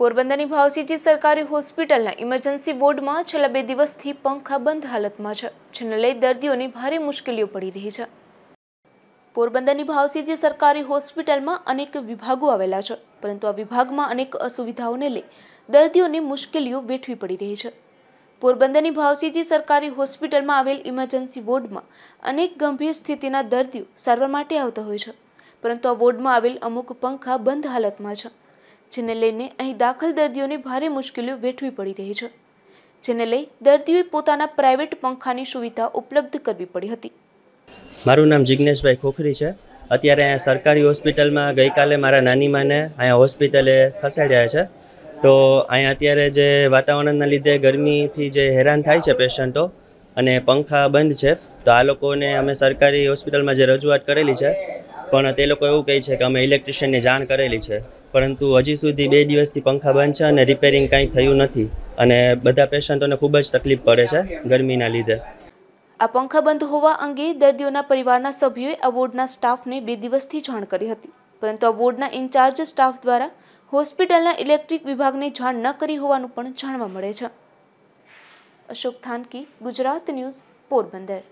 પોરબંદરની ભાવસીજી સરકારી હોસ્પિટલના ઇમરજન્સી વોર્ડમાં છેલ્લા બે દિવસથી પંખા બંધ હાલતમાં છે, જેને લઈ દર્દીઓને ભારે મુશ્કેલીઓ પડી રહી છે. પોરબંદરની ભાવસીજી સરકારી હોસ્પિટલમાં અનેક વિભાગો આવેલા છે, પરંતુ આ વિભાગમાં અનેક અસુવિધાઓને લઈ દર્દીઓને મુશ્કેલીઓ વેઠવી પડી રહી છે. પોરબંદરની ભાવસીજી સરકારી હોસ્પિટલમાં આવેલ ઇમરજન્સી વોર્ડમાં અનેક ગંભીર સ્થિતિના દર્દીઓ સારવાર માટે આવતા હોય છે, પરંતુ આ વોર્ડમાં આવેલ અમુક પંખા બંધ હાલતમાં છે. જેને લઈને અહીં દાખલ દર્દીઓને ભારે મુશ્કેલીઓ વેઠવી પડી રહી છે. જેને લઈ દર્દીઓએ પોતાના પ્રાઇવેટ પંખાની સુવિધા ઉપલબ્ધ કરવી પડી હતી. મારું નામ જિજ્ઞેશભાઈ ખોખરી છે. અત્યારે અહીંયા સરકારી હોસ્પિટલમાં ગઈકાલે મારા નાની માને અહીંયા હોસ્પિટલે ખસેડ્યા છે. તો અહીંયા અત્યારે જે વાતાવરણના લીધે ગરમીથી જે હેરાન થાય છે પેશન્ટો અને પંખા બંધ છે, તો આ લોકોને અમે સરકારી હોસ્પિટલમાં જે રજૂઆત કરેલી છે, પણ તે લોકો એવું કહે છે કે અમે ઇલેક્ટ્રિશિયનને જાણ કરેલી છે. પરંતુ હજી સુધી બે દિવસથી પંખા બંધ છે અને રિપેરિંગ કાંઈ થયું નથી. અને બધા પેશન્ટોને ખૂબ જ તકલીફ પડે છે ગરમીના લીધે. આ પંખા બંધ હોવા અંગે દર્દીઓના પરિવારના સભ્યોએ આ વોર્ડના સ્ટાફને બે દિવસથી જાણ કરી હતી. પરંતુ આ વોર્ડના ઇન્ચાર્જ સ્ટાફ દ્વારા હોસ્પિટલના ઇલેક્ટ્રિક વિભાગને જાણ ન કરી હોવાનું પણ જાણવા મળે છે. અશોક થાનકી, ગુજરાત ન્યૂઝ, પોરબંદર.